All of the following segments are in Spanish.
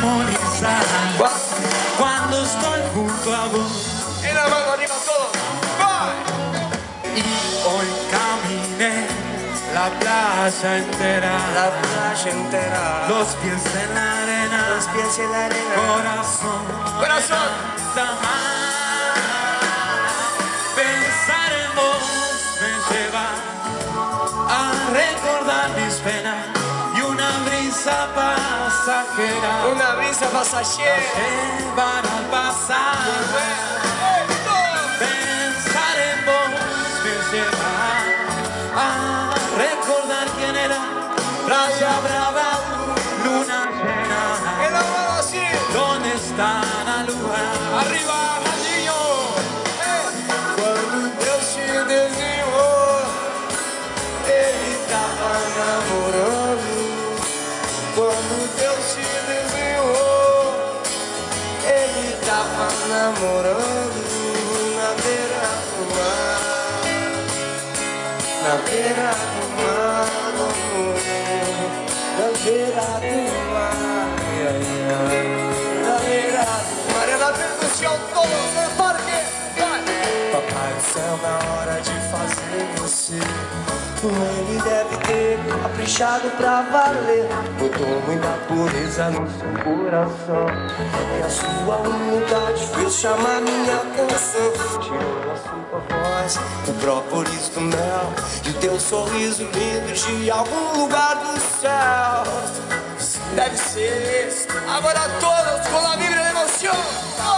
memorizar cuando estoy junto a vos. En la mano arriba todos. Y hoy caminé la playa entera, La playa entera. los pies en la arena, Los pies en la arena. corazón, Corazón. jamás. Pensar en vos me lleva a recordar mis penas y una brisa pasajera Una brisa pasajera. llevar al pasar. Pensar en vos me lleva a recordar quién era. Playa brava, luna En llena. ¿Dónde está la luna? Arriba. Quando Deus te desenhou, Ele tava namorando. Namorando na beira do mar. Na beira do mar, amor. Na beira do mar. Ai. Na beira do mar. É na percussão toda no parque. Vai. Papai do céu, na hora de. Ele deve ter caprichado pra valer. Botou muita pureza no seu coração. E a sua humildade fez chamar minha atenção. Tirou a sua voz do própolis do mel. E o teu sorriso lindo de algum lugar do céu. Deve ser. Agora todos com a da emoção.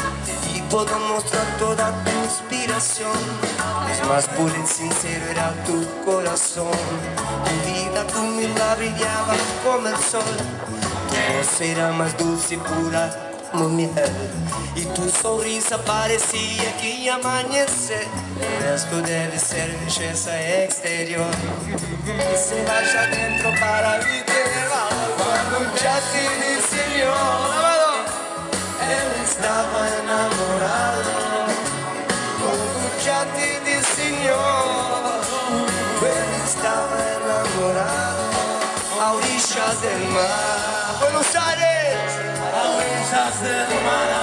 puedo mostrar toda tu inspiración. Es más puro y sincero era tu corazón. Tu vida, tu humildad brillaba como el sol. Tu voz era más dulce y pura como miel. Y tu sonrisa parecía que iba a amanecer. El resto debe ser belleza exterior. Que se vaya adentro para viver del mar. Buenos Aires. A orillas del mar,